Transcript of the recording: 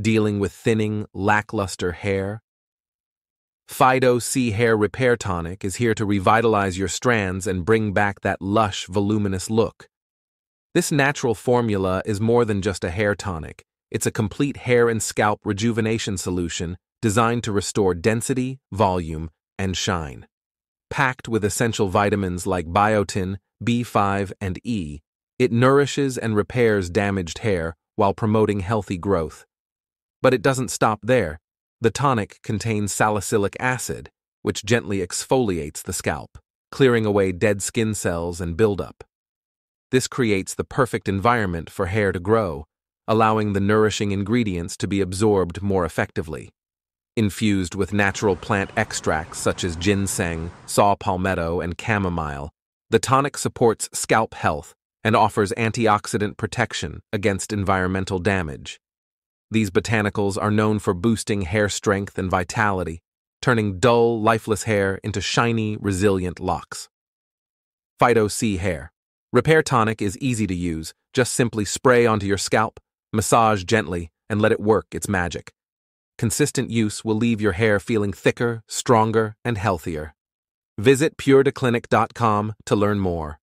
dealing with thinning, lackluster hair? Phyto-C Hair Repair Tonic is here to revitalize your strands and bring back that lush, voluminous look. This natural formula is more than just a hair tonic. It's a complete hair and scalp rejuvenation solution designed to restore density, volume, and shine. Packed with essential vitamins like biotin, B5, and E, it nourishes and repairs damaged hair while promoting healthy growth. But it doesn't stop there. The tonic contains salicylic acid, which gently exfoliates the scalp, clearing away dead skin cells and buildup. This creates the perfect environment for hair to grow, allowing the nourishing ingredients to be absorbed more effectively. Infused with natural plant extracts such as ginseng, saw palmetto, and chamomile, the tonic supports scalp health and offers antioxidant protection against environmental damage. These botanicals are known for boosting hair strength and vitality, turning dull, lifeless hair into shiny, resilient locks. Phyto-C Hair Repair Tonic is easy to use. Just simply spray onto your scalp, massage gently, and let it work its magic. Consistent use will leave your hair feeling thicker, stronger, and healthier. Visit puretyclinic.com to learn more.